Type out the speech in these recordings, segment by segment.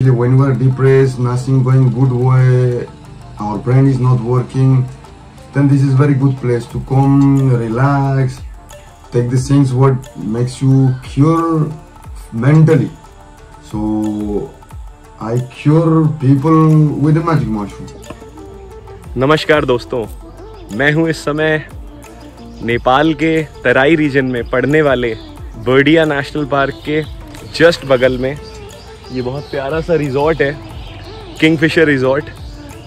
When you are depressed, nothing going good way, our brain is not working, then this is very good place to come, relax, take the things what makes you cure mentally. So I cure people with the magic mushroom. नमस्कार दोस्तों मैं हूँ इस समय नेपाल के तराई reason में पड़ने वाले बर्डिया नेशनल पार्क के जस्ट बगल में ये बहुत प्यारा सा रिजॉर्ट है किंगफिशर रिजॉर्ट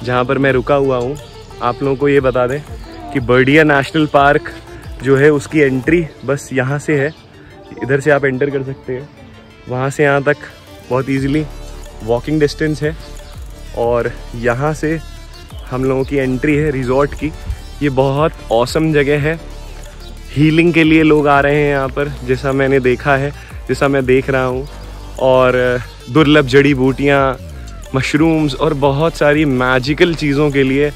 जहाँ पर मैं रुका हुआ हूँ। आप लोगों को ये बता दें कि बर्डिया नेशनल पार्क जो है, उसकी एंट्री बस यहाँ से है। इधर से आप एंटर कर सकते हैं। वहाँ से यहाँ तक बहुत इजीली वॉकिंग डिस्टेंस है और यहाँ से हम लोगों की एंट्री है रिजॉर्ट की। ये बहुत औसम जगह है। हीलिंग के लिए लोग आ रहे हैं यहाँ पर, जैसा मैंने देखा है, जैसा मैं देख रहा हूँ। और दुर्लभ जड़ी बूटियाँ, मशरूम्स और बहुत सारी मैजिकल चीज़ों के लिए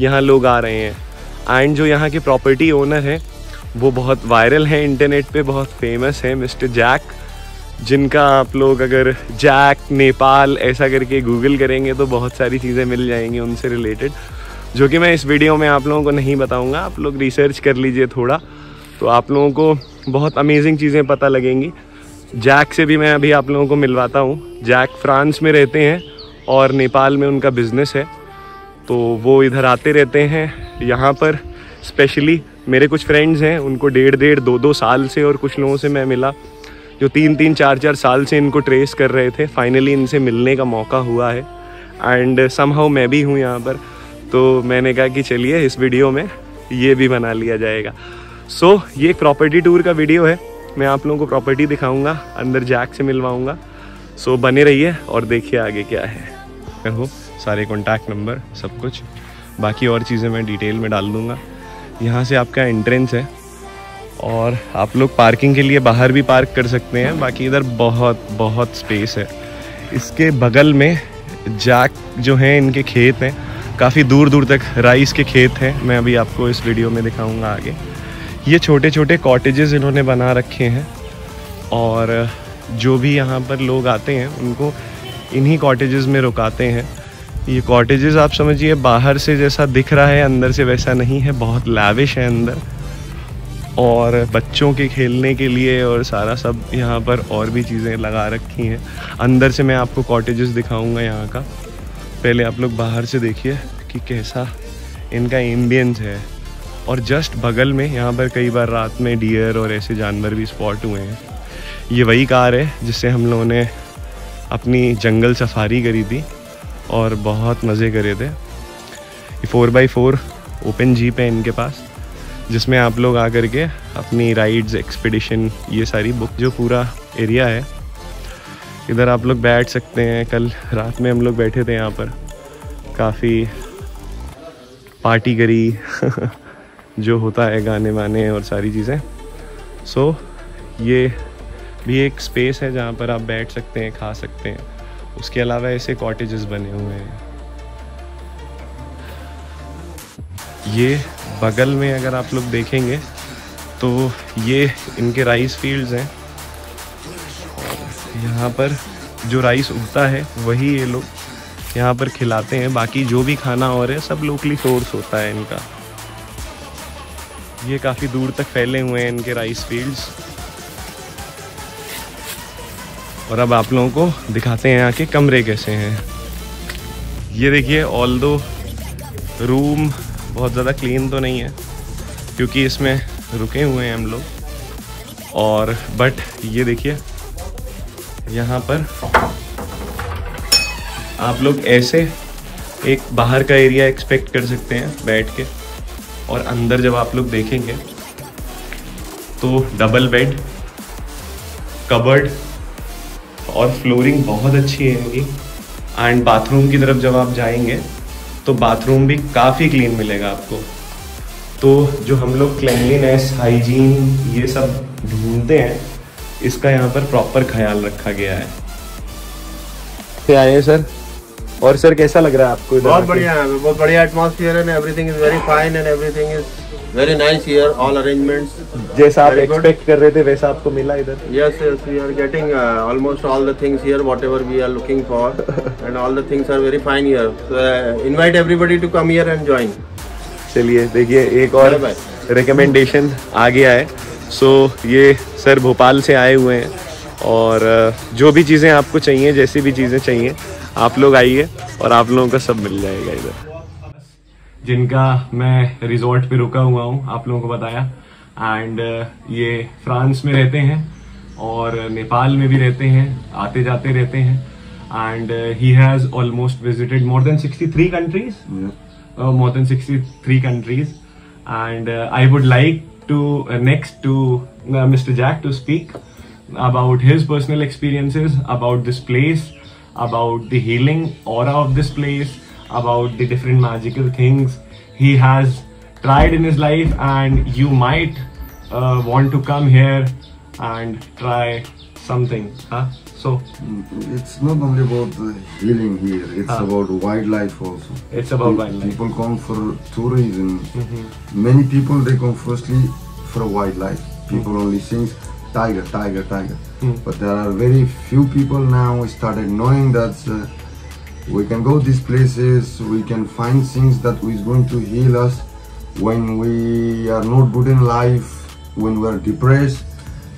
यहाँ लोग आ रहे हैं। एंड जो यहाँ के प्रॉपर्टी ओनर हैं, वो बहुत वायरल हैं इंटरनेट पे, बहुत फ़ेमस हैं मिस्टर जैक जिनका आप लोग अगर जैक नेपाल ऐसा करके गूगल करेंगे तो बहुत सारी चीज़ें मिल जाएँगी उनसे रिलेटेड जो कि मैं इस वीडियो में आप लोगों को नहीं बताऊँगा। आप लोग रिसर्च कर लीजिए थोड़ा तो आप लोगों को बहुत अमेजिंग चीज़ें पता लगेंगी। जैक से भी मैं अभी आप लोगों को मिलवाता हूँ। जैक फ्रांस में रहते हैं और नेपाल में उनका बिज़नेस है। तो वो इधर आते रहते हैं यहाँ पर। स्पेशली मेरे कुछ फ्रेंड्स हैं उनको डेढ़ डेढ़ दो दो साल से और कुछ लोगों से मैं मिला। जो तीन तीन चार चार साल से इनको ट्रेस कर रहे थे। फाइनली इनसे मिलने का मौका हुआ है। एंड समहाउ मैं भी हूँ यहाँ पर। तो मैंने कहा कि चलिए इस वीडियो में ये भी बना लिया जाएगा। सो so, ये प्रॉपर्टी टूर का वीडियो है। मैं आप लोगों को प्रॉपर्टी दिखाऊँगा अंदर जैक से मिलवाऊँगा। सो so, बने रहिए और देखिए आगे क्या है। हो सारे कॉन्टैक्ट नंबर सब कुछ। बाकी और चीज़ें मैं डिटेल में डाल दूँगा। यहाँ से आपका एंट्रेंस है और आप लोग पार्किंग के लिए बाहर भी पार्क कर सकते हैं। बाकी इधर बहुत बहुत स्पेस है। इसके बगल में जैक जो हैं इनके खेत हैं। काफ़ी दूर दूर तक राइस के खेत हैं। मैं अभी आपको इस वीडियो में दिखाऊँगा आगे। ये छोटे छोटे कॉटेजेस इन्होंने बना रखे हैं और जो भी यहाँ पर लोग आते हैं, उनको इन्हीं कॉटेजेस में रुकाते हैं। ये कॉटेजेस आप समझिए, बाहर से जैसा दिख रहा है, अंदर से वैसा नहीं है, बहुत लाविश है अंदर। और बच्चों के खेलने के लिए और सारा सब यहाँ पर और भी चीज़ें लगा रखी हैं। अंदर से मैं आपको कॉटेजेस दिखाऊँगा यहाँ का। पहले आप लोग बाहर से देखिए कि कैसा इनका एम्बियंस है। और जस्ट बगल में, यहाँ पर कई बार रात में डियर और ऐसे जानवर भी स्पॉट हुए हैं। ये वही कार है, जिससे हम लोगों ने अपनी जंगल सफारी करी थी और बहुत मज़े करे थे। ये four by four open jeep है इनके पास, जिसमें आप लोग आकर के अपनी राइड्स एक्सपीडिशन ये सारी बुक जो पूरा एरिया है, इधर आप लोग बैठ सकते हैं। कल रात में हम लोग बैठे थे यहाँ पर, काफ़ी पार्टी करी। जो होता है गाने वाने और सारी चीज़ें। सो so, ये भी एक स्पेस है जहाँ पर आप बैठ सकते हैं खा सकते हैं। उसके अलावा ऐसे कॉटेजेस बने हुए हैं। ये बगल में अगर आप लोग देखेंगे तो ये इनके राइस फील्ड्स हैं। यहाँ पर जो राइस उगता है वही ये लोग यहाँ पर खिलाते हैं। बाकी जो भी खाना और है सब लोकली सोर्स होता है इनका। ये काफ़ी दूर तक फैले हुए हैं इनके राइस फील्ड्स और अब आप लोगों को दिखाते हैं यहाँ के कमरे कैसे हैं। ये देखिए ऑल दो रूम बहुत ज़्यादा क्लीन तो नहीं है, क्योंकि इसमें रुके हुए हैं हम लोग। और बट ये देखिए, यहाँ पर आप लोग ऐसे एक बाहर का एरिया एक्सपेक्ट कर सकते हैं बैठ के। और अंदर जब आप लोग देखेंगे तो डबल बेड कबर्ड और फ्लोरिंग बहुत अच्छी है इनकी। एंड बाथरूम की तरफ़ जब आप जाएँगे तो बाथरूम भी काफ़ी क्लीन मिलेगा आपको। तो जो हम लोग क्लिनलीनेस हाइजीन ये सब ढूंढते हैं, इसका यहाँ पर प्रॉपर ख्याल रखा गया है। आए सर और सर कैसा लग रहा है आपको बहुत बढ़िया है बहुत बढ़िया atmosphere and everything is very fine and everything is very nice here all arrangements जैसा आप एक्सपेक्ट कर रहे थे वैसा आपको मिला इधर? Yes yes we are getting almost all the things here whatever we are looking for and all the things are very fine here invite everybody to come here and join चलिए देखिए एक और रिकमेंडेशन आ गया है। So so, ये sir Bhopal से आए हुए हैं। और uh, जो भी चीज़ें आपको चाहिए जैसी भी चीज़ें चाहिए आप लोग आइए और आप लोगों का सब मिल जाएगा इधर। जिनका मैं रिजोर्ट पे रुका हुआ हूँ आप लोगों को बताया। एंड uh, ये फ्रांस में रहते हैं और नेपाल में भी रहते हैं आते जाते रहते हैं। And he has almost visited more than 63 countries more than 63 countries and I would like to next to mister Jack to speak about his personal experiences about this place about the healing aura of this place about the different magical things he has tried in his life and you might uh, want to come here and try something huh? so It's not only about the healing here, it's about wildlife also. it's about wildlife People come for tourism. Many people they come firstly for wildlife. People only think tiger, tiger, tiger. But there are very few people now started knowing that uh, we can go these places, we can find things that is going to heal us when we are not good in life, when we are depressed,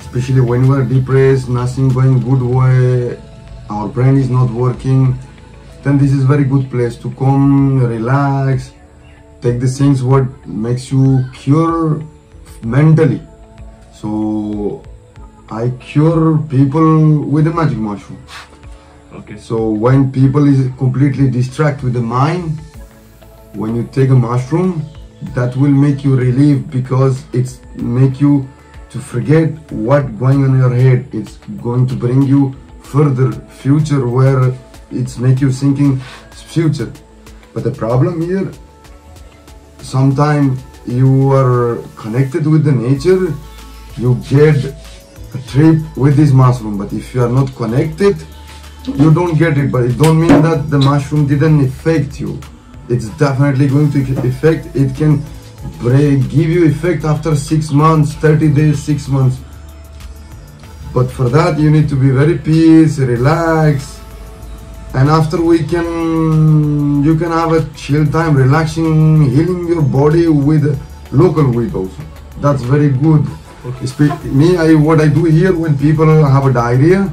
especially when we are depressed, nothing going good way, our brain is not working, then this is very good place to come, relax, take the things what makes you cure mentally. So I cure people with the magic mushroom. okay So when people is completely distracted with the mind, when you take a mushroom, that will make you relieve because it's make you to forget what going on in your head. It's going to bring you further future where it's make you thinking future. But the problem here, sometimes you are connected with the nature, you get trip with this mushroom. But if you are not connected, you don't get it. But it don't mean that the mushroom didn't affect you. It's definitely going to affect. It can break, give you effect after six months 30 days six months. But for that you need to be very peace relax. And after we can you can have a chill time relaxing healing your body with local weed also. That's very good Espe- me. I what I do here when people have a diarrhea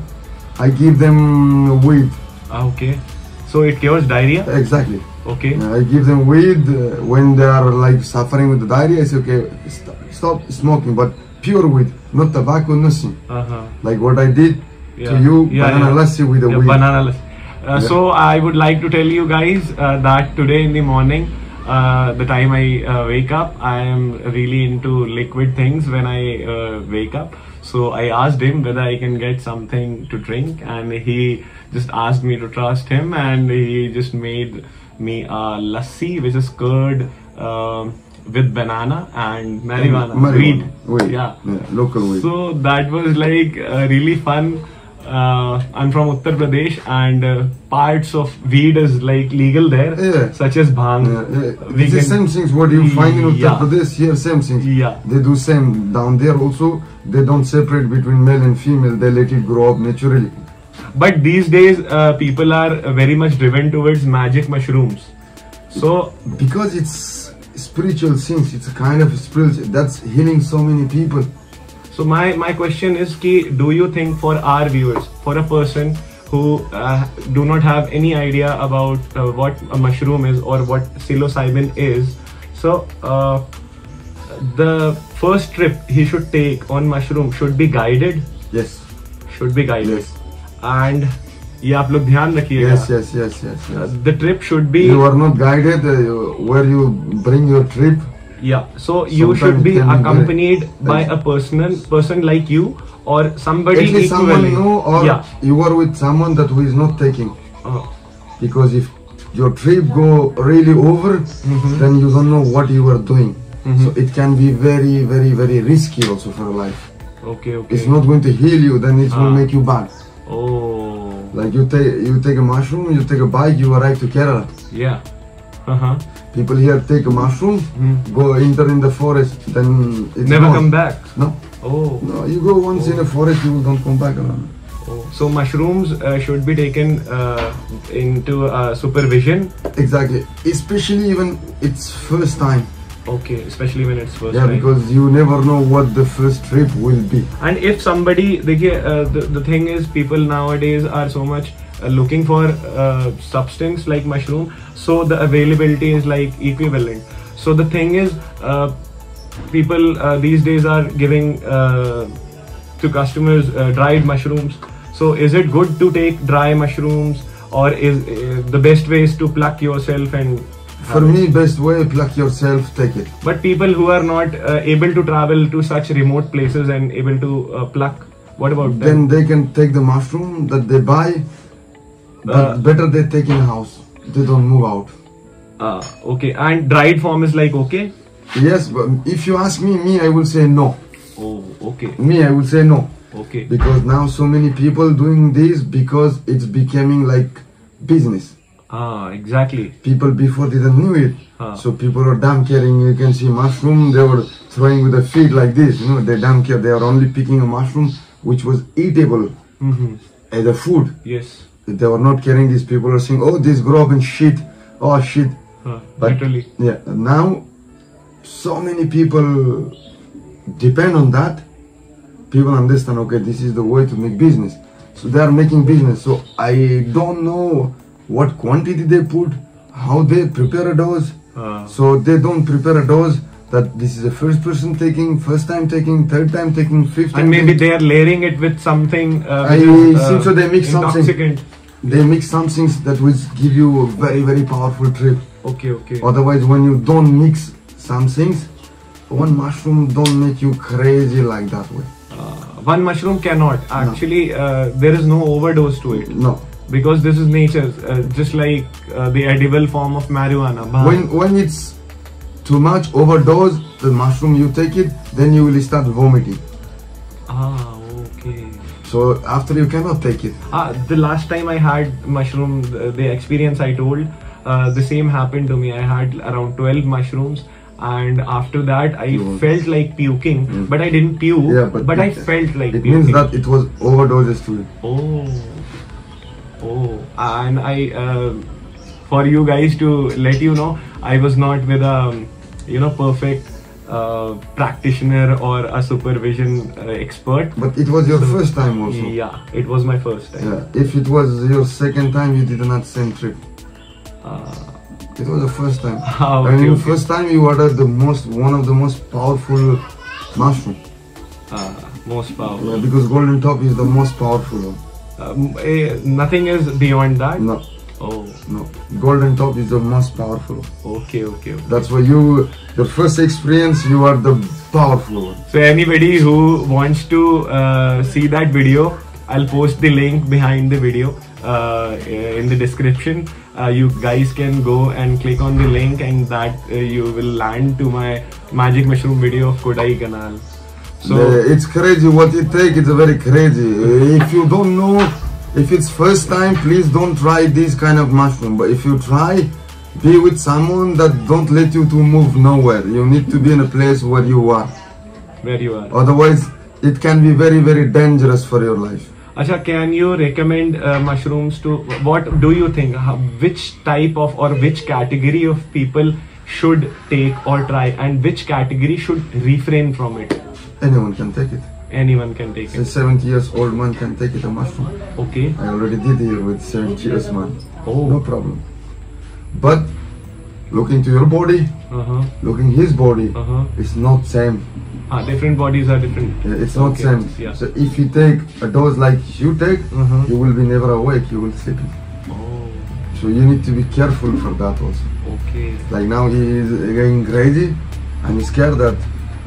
I give them weed. Ah, okay. So it cures diarrhea? Exactly. Okay. I give them weed uh, when they are like suffering with the diarrhea I say okay stop, stop smoking but pure weed not tobacco nothing. Uh-huh. like what I did Yeah. to you Yeah, banana yeah. lassi with the Yeah, weed. banana lassi. Uh, So I would like to tell you guys uh, that today in the morning, uh, the time I uh, wake up, I am really into liquid things when I uh, wake up. So I asked him whether I can get something to drink, and he just asked me to trust him, and he just made me a lassi, which is curd. um with banana and marijuana, Marijuana, weed. weed. Yeah. Yeah, local weed. So that was like uh, really fun. Uh, I'm from Uttar Pradesh, and uh, parts of weed is like legal there, Yeah. such as bhang. Yeah, yeah. It's the same things what you find in Uttar Yeah. Pradesh here, same things. Yeah. They do same down there also. They don't separate between male and female. They let it grow up naturally. But these days, uh, people are very much driven towards magic mushrooms. So Because it's spiritual things. It's a kind of spiritual that's healing so many people. So my my question is ki do you think for our viewers for a person who uh, do not have any idea about uh, what a mushroom is or what psilocybin is so uh, the first trip he should take on mushroom should be guided Yes. should be guided Yes. and ये आप लोग ध्यान रखिएगा Yes, yes, yes, yes, yes. the trip should be You are not guided uh, where you bring your trip. Yeah, so you Sometimes should it be can be very- accompanied by a person, person like you, or somebody At least someone equivalent. know, or yeah, you are with someone that who is not taking. Uh, Because if your trip go really over, Mm-hmm. then you don't know what you are doing. So it can be very, very, very risky also for life. okay, okay. It's not going to heal you, then it will Ah. make you bad. Oh, Like you take you take a mushroom, you take a bike, you arrive to Kerala. yeah. Uh -huh. People here take mushroom, mm. Mm-hmm. go enter in the forest, then it's never gone. come back. No. Oh. No, you go once oh. in a forest, you don't come back. Oh. So mushrooms uh, should be taken uh, into uh, supervision. Exactly, especially even it's first time. Okay, especially when it's first. Yeah, time. because you never know what the first trip will be. And if somebody, uh, the the thing is, people nowadays are so much looking for uh, substance like mushroom, so the availability is like equivalent. So the thing is, uh, people uh, these days are giving uh, to customers uh, dried mushrooms. So is it good to take dry mushrooms, or is uh, the best way is to pluck yourself and For me, best way, pluck yourself, take it. but people who are not uh, able to travel to such remote places and able to uh, pluck, what about them? Then they can take the mushroom that they buy, but Uh, better they take in house. They don't move out. Uh, okay, and dried form is like okay. Yes, but if you ask me, me, I will say no. Oh, okay, Me, I will say no. okay. Because now so many people doing this because it's becoming like business. Ah, exactly. People before didn't knew it. Ah. So people are damn caring. You can see mushroom, they were throwing with the feet like this. You know, they damn care. They are only picking a mushroom which was eatable Mm-hmm. as a food. Yes. They were not caring. These people are saying, oh, this grow up in shit. Oh, shit. Huh. But- Literally. Yeah, now so many people depend on that. People understand, okay, this is the way to make business. So they are making business. So I don't know what quantity they put, how they prepare a dose. Uh, So they don't prepare a dose that this is the first person taking, first time taking, third time taking, fifth time and maybe taking. they are layering it with something. Uh, I is, uh, so they mix something. They mix some things that will give you a very, very powerful trip. Okay, okay. Otherwise, when you don't mix some things, one mushroom don't make you crazy like that way. Uh, one mushroom cannot actually. Uh, there is no overdose to it No. because this is nature, uh, just like uh, the edible form of marijuana. bhang. When when it's too much overdose, the mushroom you take it, then you will start vomiting. So after you cannot take it. Ah, the last time I had mushroom, the, experience I told, uh, the same happened to me. I had around 12 mushrooms, and after that, I You- felt like puking, but I didn't puke, Yeah, but I it- felt like It puking. means that it was overdoses to it. Oh, oh, and I, uh, for you guys to let you know, I was not with a, you know, perfect uh, practitioner or a supervision uh, expert. But it was your first time also. Yeah, it was my first time. Yeah. If it was your second time, you did not same trip. Uh, It was the first time. And okay, first time you ordered the most one of the most powerful mushroom. uh, most powerful. Yeah, because golden top is the most powerful. Um, eh, nothing is beyond that. No, Oh, no. Golden top is the most powerful okay, okay. okay. That's why you, the first experience, you are the powerful one. So anybody who wants to uh, see that video, I'll post the link behind the video uh, in the description. Uh, you guys can go and click on the link, and that uh, you will land to my magic mushroom video of Kodaikanal. So Uh, it's crazy what you take. It's very crazy. Uh, If you don't know, if it's first time, please don't try this kind of mushroom. But if you try, be with someone that don't let you to move nowhere. You need to be in a place where you are. where you are. Otherwise, it can be very, very dangerous for your life. Acha, can you recommend uh, mushrooms to what do you think? How, which type of or which category of people should take or try, and which category should refrain from it? Anyone can take it. Anyone can take it. A 70 years old man can take it a mushroom. Okay. I already did here with 70 years man. Oh. No problem. But looking to your body, Uh huh. looking his body, Uh huh. it's not same. Ah, different bodies are different. Yeah, It's not Okay, same. yeah. So if you take a dose like you take, Uh-huh. you will be never awake. You will sleep. Oh. So you need to be careful for that also. Okay. Like now he is going crazy. I'm scared that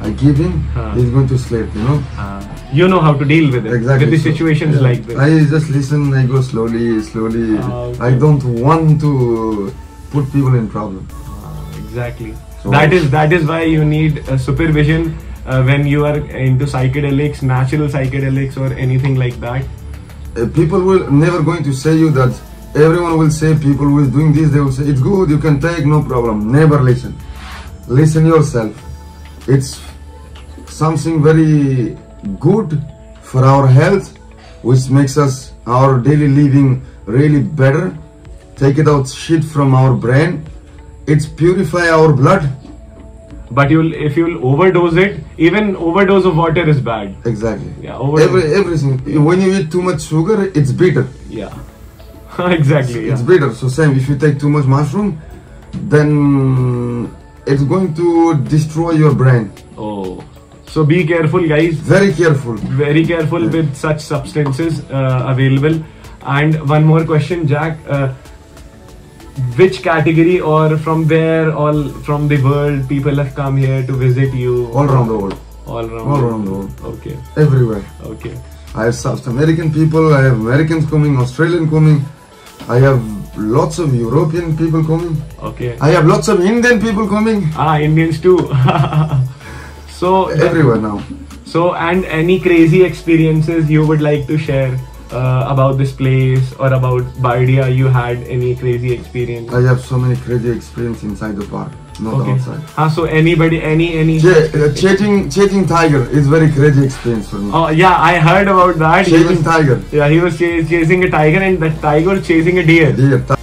I give him, he's going to sleep. You know. Ah, you know how to deal with it. Exactly. With the So, situations yeah. like this. I just listen. I go slowly, slowly. Ah, okay. I don't want to put people in problem. Ah, exactly. So- that is that is why you need uh, supervision uh, when you are into psychedelics, natural psychedelics, or anything like that. Uh, people will never going to say you that everyone will say people who is doing this they will say it's good you can take no problem never listen listen yourself it's something very good for our health which makes us our daily living really better take it out shit from our brain it's purify our blood But you'll if you'll overdose it, even overdose of water is bad. exactly Yeah, overdose. Every, everything when you eat too much sugar it's bitter yeah. exactly. it's Yeah. bitter so same if you take too much mushroom then it's going to destroy your brain Oh. So be careful, guys. very careful Very careful with such substances uh, available. And one more question, Jack. Uh, which category or from where all from the world people have come here to visit you? all around the world All around. all around the world Okay. everywhere Okay. I have South American people, I have Americans coming, Australian coming, I have lots of European people coming, Okay. I have lots of Indian people coming, Ah, Indians too. so everywhere now. So, and any crazy experiences you would like to share uh, about this place or about Bardia? You had any crazy experience? I have so many crazy experience inside the park, not okay. outside. Ah, so anybody, any, any? Ch- uh, chasing, chasing tiger is very crazy experience for me. Oh yeah, I heard about that. He chasing was, tiger, yeah, he was ch- chasing a tiger, and that tiger was chasing a deer. deer.